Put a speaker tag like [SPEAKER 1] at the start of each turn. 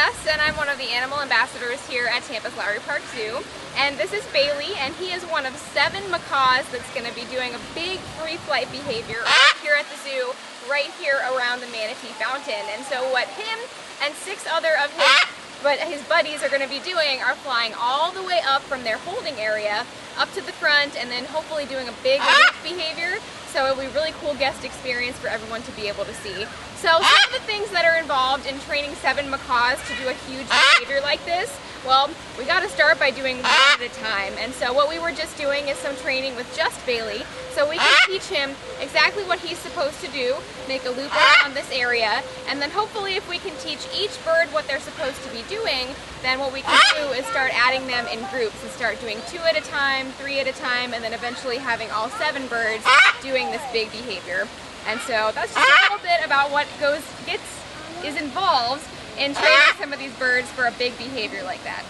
[SPEAKER 1] Jess, and I'm one of the animal ambassadors here at Tampa's Lowry Park Zoo. And this is Bailey, and he is one of seven macaws that's going to be doing a big free flight behavior right here at the zoo, right here around the Manatee Fountain. And so what him and six other of his but his buddies are going to be doing are flying all the way up from their holding area up to the front and then hopefully doing a big behavior so it'll be a really cool guest experience for everyone to be able to see. So some ah! of the things that are involved in training seven macaws to do a huge ah! behavior like this well, we got to start by doing one at a time. And so what we were just doing is some training with just Bailey so we can teach him exactly what he's supposed to do, make a loop around this area, and then hopefully if we can teach each bird what they're supposed to be doing, then what we can do is start adding them in groups and start doing two at a time, three at a time, and then eventually having all seven birds doing this big behavior. And so that's just a little bit about what goes gets is involved in training some of these birds for a big behavior like that.